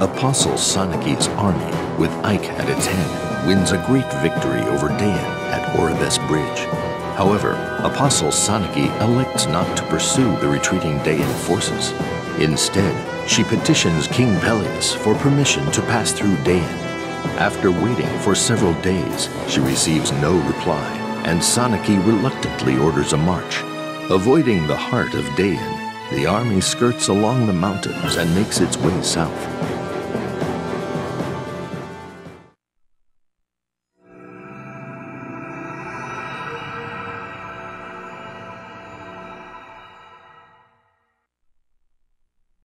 Apostle Sanaki's army, with Ike at its head, wins a great victory over Daein at Oribes Bridge. However, Apostle Sanaki elects not to pursue the retreating Daein forces. Instead, she petitions King Pelleas for permission to pass through Daein. After waiting for several days, she receives no reply, and Sanaki reluctantly orders a march. Avoiding the heart of Daein, the army skirts along the mountains and makes its way south.